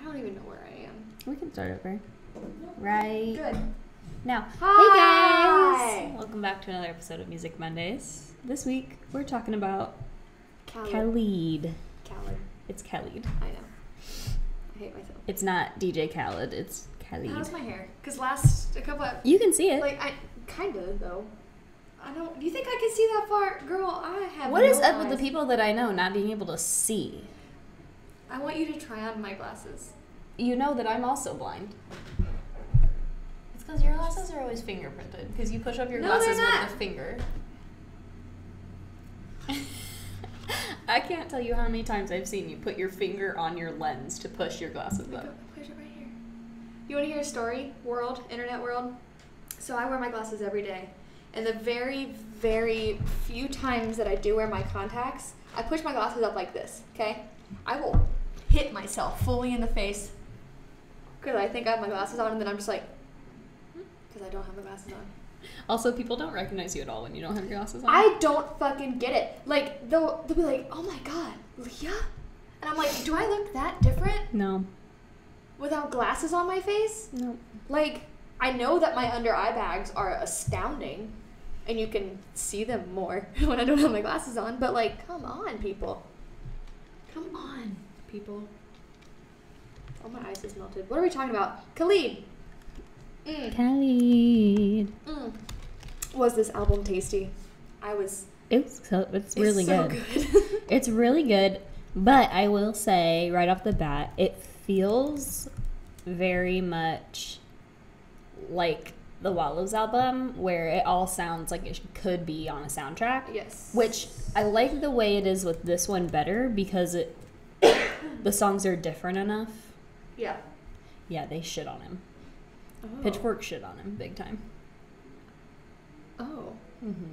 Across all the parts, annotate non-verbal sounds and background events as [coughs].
I don't even know where I am. We can start over. Right Good. now. Hi. Hey guys! Welcome back to another episode of Music Mondays. This week we're talking about Khaled. Khalid. Khaled. It's Khalid. I know. I hate myself. It's not DJ Khaled. It's Khalid. How's my hair? Cause last a couple of You can see it. like I kind of though. I don't. Do you think I can see that far, girl? I have. what is no up with the people that I know not being able to see? I want you to try on my glasses. You know that I'm also blind. It's because your glasses are always fingerprinted. Because you push up your No, glasses they're not. with the finger. [laughs] I can't tell you how many times I've seen you put your finger on your lens to push your glasses up. Push it right here. You want to hear a story? World, internet world. So I wear my glasses every day, and the very, very few times that I do wear my contacts, I push my glasses up like this. Okay, I will hit myself fully in the face because I think I have my glasses on, and then I'm just like, because I don't have my glasses on. Also, people don't recognize you at all when you don't have your glasses on. I don't fucking get it. Like they'll they'll be like, oh my god, Leah, and I'm like, do I look that different no. without glasses on my face? No. Like, I know that my under eye bags are astounding, and you can see them more [laughs] when I don't have my glasses on. But like, come on, people. Come on, people. Oh, my ice is melted. What are we talking about? Khalid. Mm, Khalid. mm. Was this album tasty? I was. It's so, it's it's really so good. good. [laughs] It's really good, but I will say right off the bat, it feels very much like the Wallows album, where it all sounds like it could be on a soundtrack. yes. Which I like the way it is with this one better because it the songs are different enough. Yeah. Yeah, they shit on him. Oh. Pitchfork shit on him big time. Oh, Mm-hmm.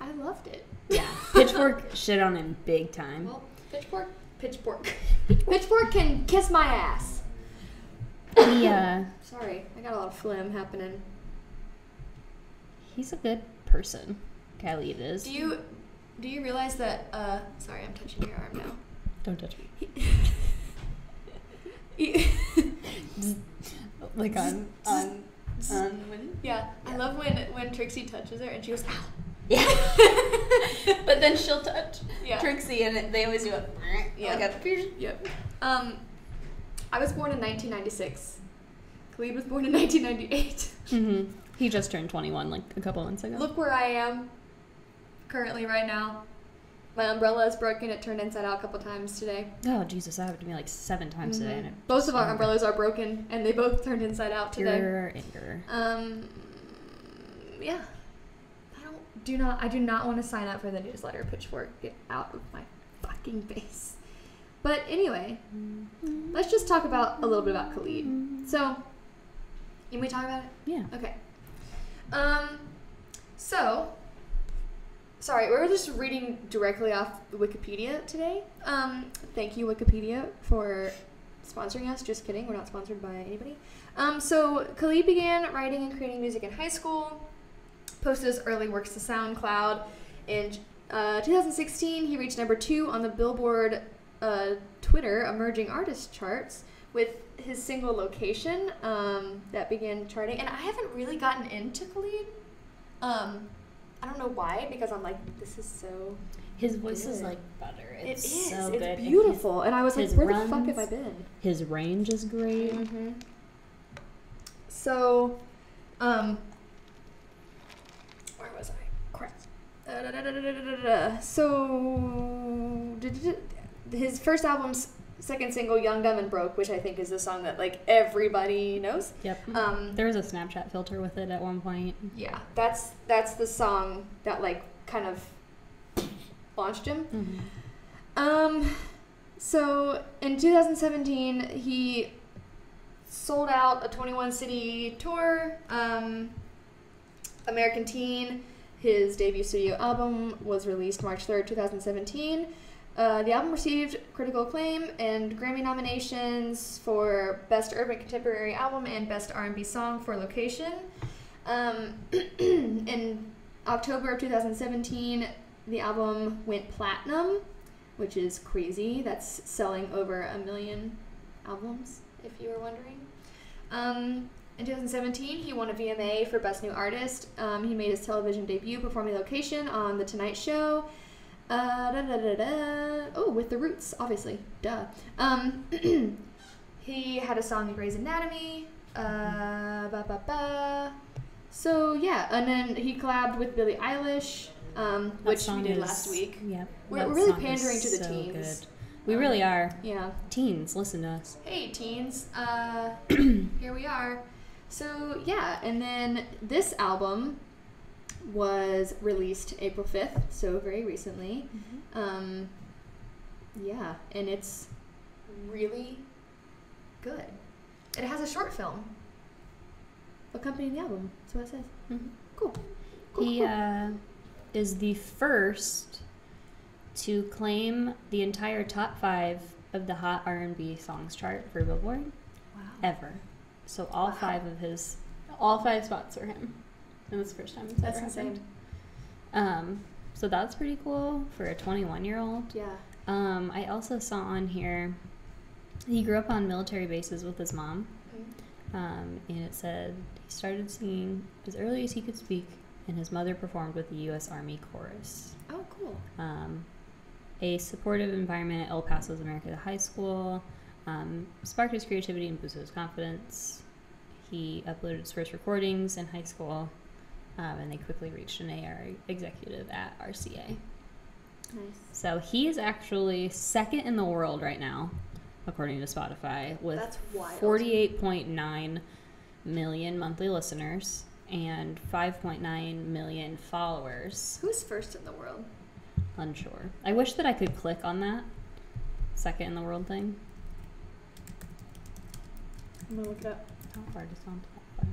I loved it. Yeah, [laughs] Pitchfork shit on him big time. Well, pitchfork, pitchfork, pitchfork can kiss my ass. Yeah. uh, [coughs] Sorry, I got a lot of phlegm happening. he's a good person. Kylie is. Do you do you realize that? Uh, sorry, I'm touching your arm now. Don't touch me. [laughs] [laughs] Like on on on when yeah, I love when when Trixie touches her and she goes, "Ow." Yeah. [laughs] but then she'll touch Yeah. Trixie and it, they always do a Yeah. like a Yep. Um, I was born in 1996. Khalid was born in 1998. mm-hmm. He just turned 21 like a couple months ago. Look where I am currently right now. My umbrella is broken. It turned inside out a couple times today. Oh Jesus, that happened to me like seven times today. Mhm. And it Both of our umbrellas are broken, and they both turned inside out today. Pure anger. Um, yeah. I don't. Do not. I do not want to sign up for the newsletter. Pitchfork, get out of my fucking face. But anyway, let's just talk about a little bit about Khalid. So, can we talk about it? Yeah. Okay. Um, so, sorry, we were just reading directly off Wikipedia today. Um, thank you, Wikipedia, for sponsoring us. Just kidding, we're not sponsored by anybody. Um, so, Khalid began writing and creating music in high school, posted his early works to SoundCloud. In uh, 2016, he reached number two on the Billboard uh, Twitter Emerging Artist charts with his single Location um, that began charting. And I haven't really gotten into Khalid. Um, I don't know why, because I'm like, this is so. His voice is like butter. It It's so it's good. and beautiful. And I was like, his where the fuck have I been? His, his range is great. Mm-hmm. So, um, where was I? Crap. Uh, da, da, da. So, da, da. his first album's second single, "Young, Dumb, and Broke," which I think is the song that like everybody knows. Yep. Um, there was a Snapchat filter with it at one point. yeah, that's that's the song that like kind of launched him. Mm-hmm. Um, so in 2017, he sold out a 21 city tour. Um, American Teen, his debut studio album, was released March 3rd, 2017. Uh, the album received critical acclaim and Grammy nominations for Best Urban Contemporary Album and Best R&B Song for Location. Um, [clears throat] in October of 2017, the album went platinum, which is crazy. That's selling over a million albums, if you were wondering. Um, in 2017, he won a VMA for Best New Artist. Um, he made his television debut performing location on The Tonight Show. Uh, da, da, da, da. Oh, with The Roots, obviously. Duh. Um, [clears throat] he had a song in Grey's Anatomy. Uh, ba, ba, ba. So, yeah, and then he collabed with Billie Eilish, um, which we did is- last week. Yeah. We're- we're really pandering to the so teens. good. We Um, really are. Yeah. Teens, listen to us. Hey, teens. Uh, [clears throat] here we are. So, yeah, and then this album was released April 5th, so very recently. Um, yeah, and it's really good. It has a short film accompanying the album. That's what it says. Mhm. Cool. cool He cool. uh, is the first to claim the entire top five of the Hot R&B Songs chart for Billboard wow. ever. So all Wow. five of his, all five spots are him. And that's the first time it's That's ever insane. happened. Um, so that's pretty cool for a 21 year old. Yeah. Um, I also saw on here he grew up on military bases with his mom. Um, and it said he started singing as early as he could speak, and his mother performed with the U.S. Army Chorus. Oh, cool. Um, a supportive environment at El Paso's America High School um, sparked his creativity and boosted his confidence. He uploaded his first recordings in high school, um, and they quickly reached an AR executive at RCA. Nice. So he is actually second in the world right now, according to Spotify, with That's wild. 48.9 million monthly listeners and 5.9 million followers. Who's first in the world? Unsure. I wish that I could click on that second in the world thing. I'm gonna look it up. How hard is on Spotify?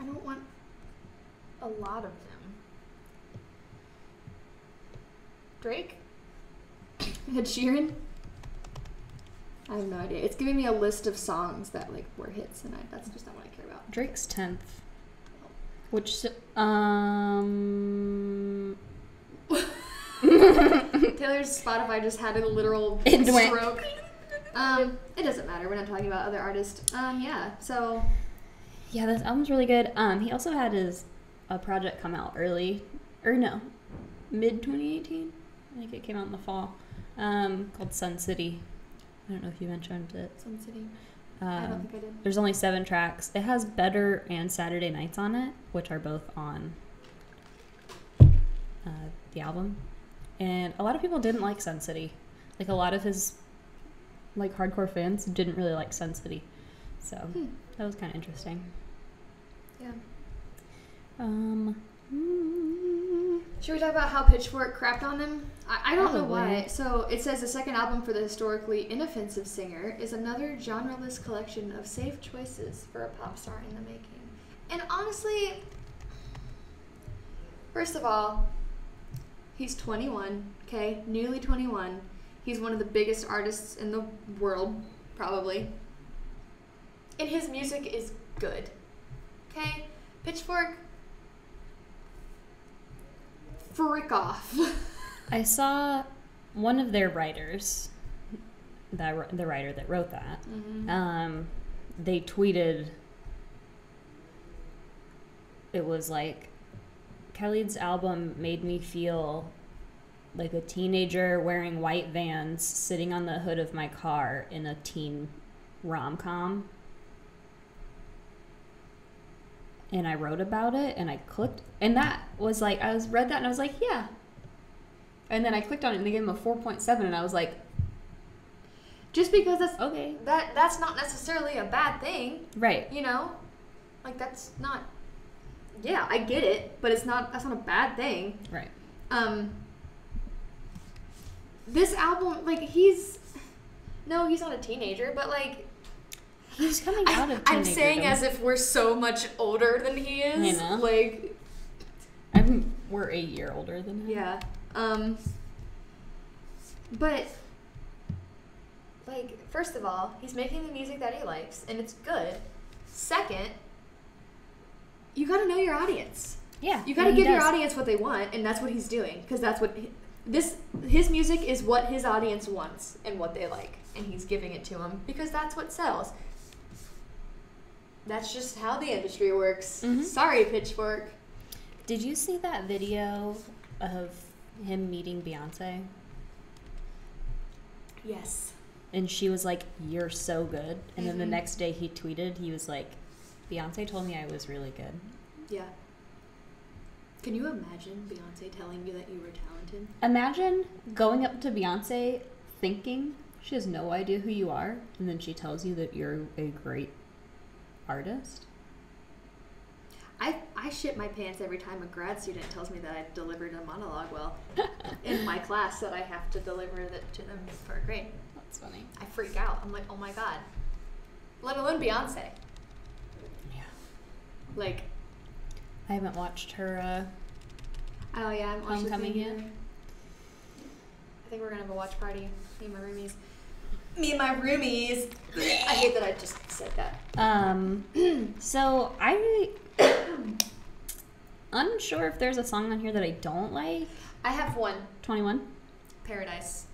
I don't want a lot of them. Drake? [laughs] Ed Sheeran? I have no idea. It's giving me a list of songs that like were hits, and I, that's just not what I care about. Drake's 10th. Which, um. [laughs] Taylor's Spotify just had a literal [laughs] It stroke. Um, it doesn't matter. We're not talking about other artists. Um, yeah. So Yeah, this album's really good. Um, he also had his a project come out early, or no, mid 2018. I think it came out in the fall. Um, called Sun City. I don't know if you mentioned it. Sun City. I don't Um, think I did. there's only seven tracks. It has Better and Saturday Nights on it, which are both on uh, the album. And a lot of people didn't like Sun City. Like a lot of his like hardcore fans didn't really like Sun City. So Hmm. that was kind of interesting. Yeah. Um, Should we talk about how Pitchfork crapped on them? I, I don't know why. So it says the second album for the historically inoffensive singer is another genreless collection of safe choices for a pop star in the making. And honestly, first of all, he's 21, okay? Newly 21. He's one of the biggest artists in the world, probably. And his music is good, okay? Pitchfork, frick off. [laughs] I saw one of their writers, that the writer that wrote that. Mm-hmm. Um, they tweeted. It was like, Khalid's album made me feel like a teenager wearing white vans, sitting on the hood of my car in a teen rom com. And I wrote about it, and I clicked, and that was like I was read that, and I was like, yeah. And then I clicked on it, and they gave him a four point seven, and I was like, Just because that's okay, that that's not necessarily a bad thing, right, you know? Like that's not Yeah, I get it, but it's not that's not a bad thing. right. Um This album like he's no, he's not a teenager, but like He's coming out of. I, am saying teenagerdom. as if we're so much older than he is. I know. Like I'm we're a year older than him. Yeah. Um but like first of all, he's making the music that he likes and it's good. Second, you got to know your audience. Yeah. You got to give your audience what they want and that's what he's doing because that's what he, this his music is what his audience wants and what they like, and he's giving it to them because that's what sells. That's just how the industry works. Mhm. Sorry, Pitchfork. Did you see that video of him meeting Beyonce? Yes. And she was like, You're so good. And then the Mhm. next day he tweeted, he was like, Beyonce told me I was really good. Yeah. Can you imagine Beyonce telling you that you were talented? Imagine going up to Beyonce thinking she has no idea who you are, and then she tells you that you're a great artist. I, I shit my pants every time a grad student tells me that I delivered a monologue well [laughs] in my class that I have to deliver it to them for a grade. That's funny. I freak out. I'm like, oh my god. Let alone Beyonce. Yeah. Like, I haven't watched her. Uh, oh yeah, I'm watching Homecoming yet? I think we're gonna have a watch party. Me and my roomies. Me and my roomies. I hate that I just said that. um, [clears throat] so I [clears throat] unsure if there's a song on here that I don't like. I have one. Twenty one. Paradise.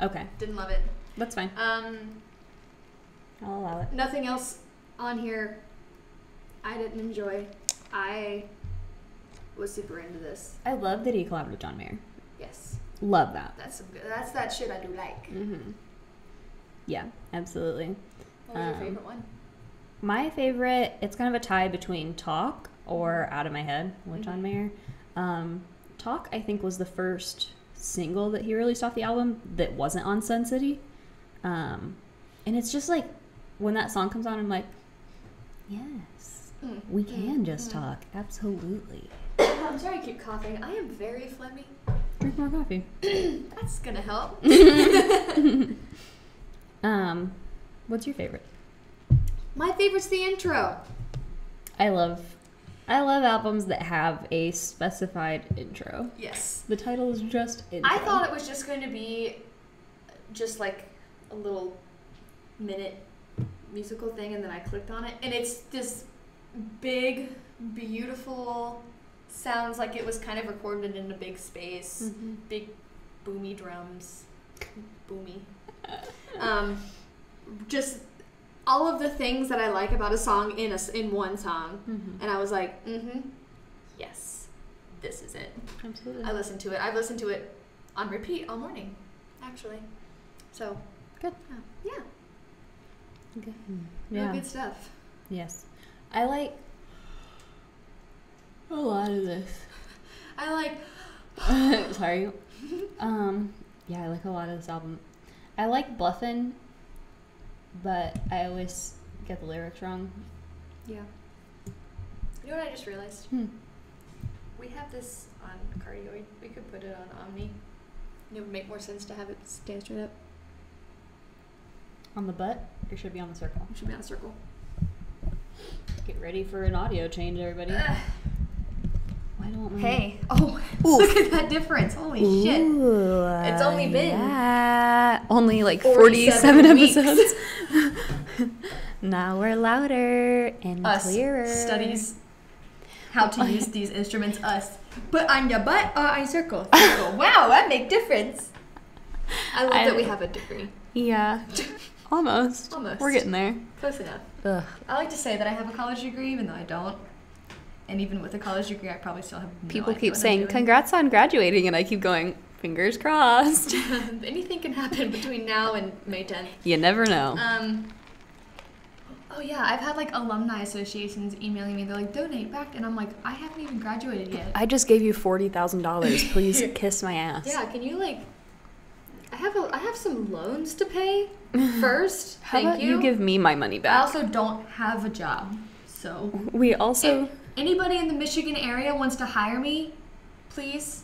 Okay, Didn't love it. that's fine. Um, I'll allow it. nothing else on here I didn't enjoy. I was super into this. I love that he collabed with John Mayer. Yes, Love that. that's some good. That's that shit I do like. Mm-hmm. Yeah, absolutely. What was your Um, favorite one? My favorite, it's kind of a tie between Talk or Out of My Head with John Mhm. Mayer. Um, Talk, I think, was the first single that he released off the album that wasn't on Sun City. Um, and it's just like when that song comes on, I'm like, yes, Mm, we mm, can just mm. talk. Absolutely. [coughs] I'm sorry I keep coughing. I am very phlegmy. Drink more coffee. [coughs] That's gonna help. [laughs] [laughs] um, what's your favorite? My favorite's the intro. I love, I love albums that have a specified intro. Yes. The title is just intro. I thought it was just going to be just like a little minute musical thing, and then I clicked on it, and it's this big, beautiful. Sounds like it was kind of recorded in a big space. Mhm. Big, boomy drums. Boomy. Um, just all of the things that I like about a song in a in one song, Mhm. and I was like, mm-hmm, yes, this is it. Absolutely. I listened to it. I've listened to it on repeat all morning, actually. So Good. yeah, Good. Yeah. good stuff. Yes. I like a lot of this. [laughs] I like. [laughs] Sorry. [laughs] Um. Yeah, I like a lot of this album. I like Bluffin', but I always get the lyrics wrong. Yeah. You know what I just realized? Hmm. We have this on Cardioid. We could put it on Omni. It would make more sense to have it stand straight up. On the butt, It should be on the circle? It should be on a circle. Get ready for an audio change, everybody. Ugh. Why don't we? Hey. [laughs] Oh, look at that difference. Holy shit. It's only been yeah. only like 47 47 episodes. [laughs] now we're louder and Us clearer. studies how to oh, use these instruments. Us. Put on your butt or on circle. Circle. [laughs] wow, that make difference. I love I- that we have a degree. Yeah, almost. Almost. We're getting there. Close enough. Ugh. I like to say that I have a college degree, even though I don't. And even with a college degree, I probably still have. no People keep saying congrats on graduating, and I keep going fingers [laughs] crossed. [laughs] Anything can happen between now and May 10th. you never know. Um. Oh yeah, I've had like alumni associations emailing me. They're like, donate back, and I'm like, I haven't even graduated yet. I just gave you forty thousand dollars. Please [laughs] kiss my ass. Yeah, can you like? I have a I have some loans to pay first. How Thank about you. give me my money back? I also don't have a job, so we also. Anybody in the Michigan area wants to hire me, please.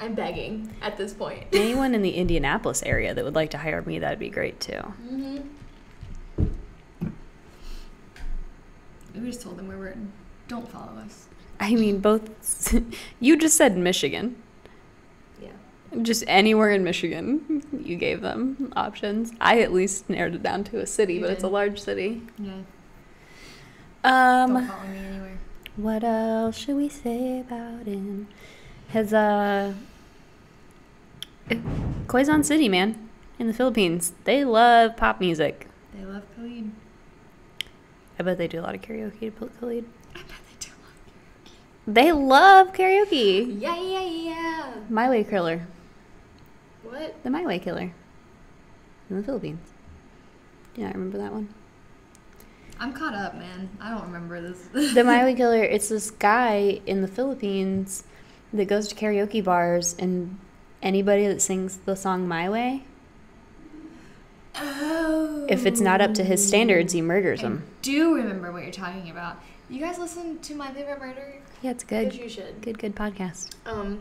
I'm begging at this point. [laughs] Anyone in the Indianapolis area that would like to hire me, that'd be great too. Mm-hmm. We just told them where we're. Don't follow us. I mean, both. [laughs] you just said Michigan. Yeah. Just anywhere in Michigan, you gave them options. I at least narrowed it down to a city, You but it's a large city. Yeah. don't Um, follow me anywhere. What else should we say about him? His uh, Quezon City, man, in the Philippines. They love pop music. They love Khalid. I bet they do a lot of karaoke to Khalid. I bet they do. A lot of karaoke. They love karaoke. Yeah, yeah, yeah. My Way Killer. What? The My Way Killer. In the Philippines. Do you not remember that one? I'm caught up, man. I don't remember this. The [laughs] My Way Killer, it's this guy in the Philippines that goes to karaoke bars and anybody that sings the song My Way, oh. if it's not up to his standards, he murders I them. do remember what you're talking about. You guys listen to my favorite murder? Yeah, it's Because good. you should. Good, good podcast. Um,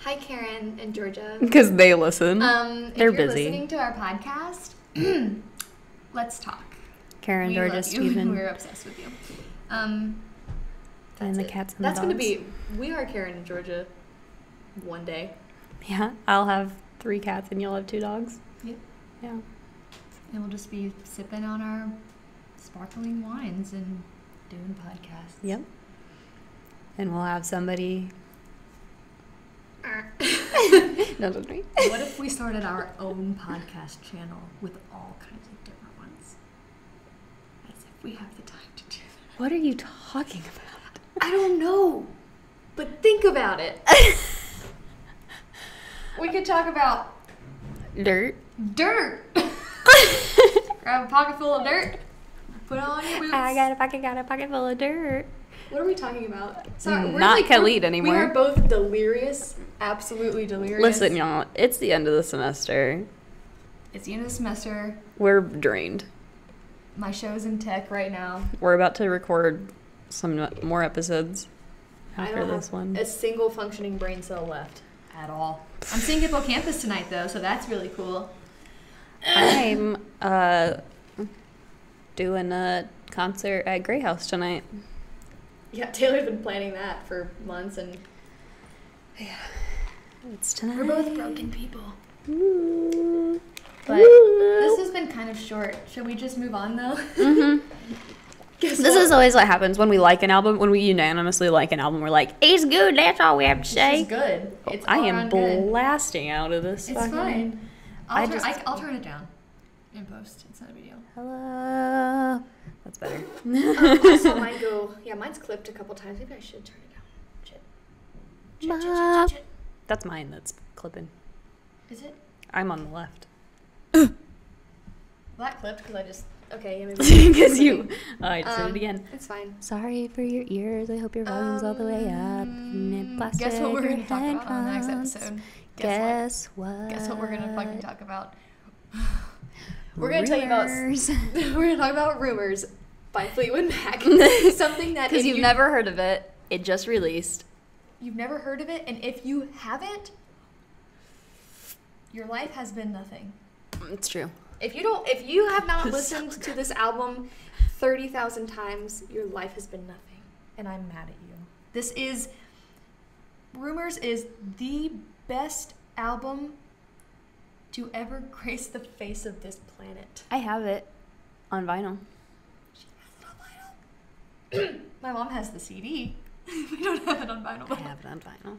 hi Karen and Georgia. [laughs] Because they listen. Um, if They're you're busy. listening to our podcast, [clears throat] let's talk. Karen, we you. [laughs] Steven, We're obsessed with you. Um, and the that's it. cats and That's gonna be. We are Karen and Georgia. One day. Yeah, I'll have three cats and you'll have two dogs. Yep. Yeah. And we'll just be sipping on our sparkling wines and doing podcasts. Yep. And we'll have somebody. [laughs] [laughs] No, don't me. what if we started our own podcast channel with all kinds of different ones? As if we have the time to do that. What are you talking about? I don't know, but think about it. [laughs] we could talk about Dirt. dirt. [laughs] Grab a pocket full of dirt. Put it on your boots. I got a pocket, got a pocket full of dirt. What are we talking about? Sorry, we're Not like- we're- Khalid anymore. We are both delirious, absolutely delirious. Listen, y'all, it's the end of the semester. It's the end of the semester. We're drained. My show's in tech right now. We're about to record some more episodes I after don't this have one. a single functioning brain cell left at all. I'm seeing Hippocampus tonight though, so that's really cool. I'm uh doing a concert at Grey House tonight. Yeah, Taylor's been planning that for months, and yeah. It's tonight. we're both broken people. Ooh. But Ooh. This has been kind of short. Should we just move on though? [laughs] Mhm. This what? is always what happens when we like an album. When we unanimously like an album, we're like, "It's good." That's all we have to say. is good. It's I am around good. blasting out of this. It's fucking- fine. I'll, I turn, just- I, I'll turn it down in post. It's not a big deal. Hello. That's better. also, [laughs] mine go. Yeah, mine's clipped a couple times. Maybe I should turn it down. Shit. Shit, shit, shit, Mom. shit, shit. That's mine. That's clipping. Is it? I'm on the left. That clipped because I just. Okay, yeah, maybe. [laughs] Because you. I just did Um, it again. It's fine. Sorry for your ears. I hope your volume's all the way up. Um, Plastic Guess what we're going to talk about on the next episode? Guess, Guess what? what? Guess what we're going to fucking talk about? [sighs] We're going to tell you about. Rumors. [laughs] we're going to talk about Rumors by Fleetwood Mac. [laughs] Something that. Because you've you- never heard of it. It just released. You've never heard of it, and if you haven't, your life has been nothing. It's true. If you don't, if you have not [laughs] listened to this album thirty thousand times, your life has been nothing, and I'm mad at you. This is Rumors is the best album to ever [laughs] grace the face of this planet. I have it on vinyl. She has it on vinyl. [clears throat] My mom has the CD. [laughs] we don't have it on vinyl. I have it on vinyl.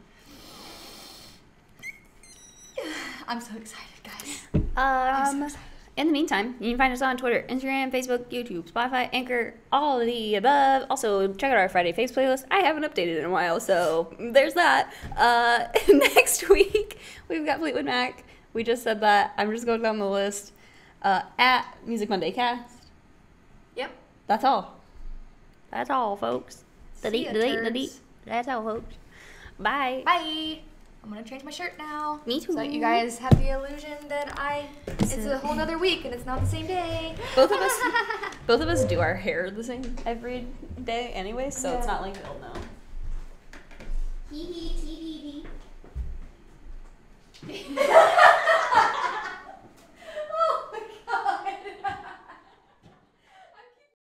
[sighs] I'm so excited, guys. Um, in the meantime, you can find us on Twitter, Instagram, Facebook, YouTube, Spotify, Anchor, all of the above. Also, check out our Friday Faves playlist. I haven't updated in a while, so there's that. Uh, [laughs] next week, we've got Fleetwood Mac. We just said that. I'm just going down the list. Uh, at Music Monday Cast. Yep. That's all. That's all, folks. See Delete, delete, delete. That's all, folks. Bye. Bye. I'm gonna change my shirt now. Me too. So too. you guys have the illusion that I it's a whole other week and it's not the same day. Both of us, [laughs] both of us do our hair the same every day anyway, so it's not like they'll know. Hee hee, tee hee hee. [laughs]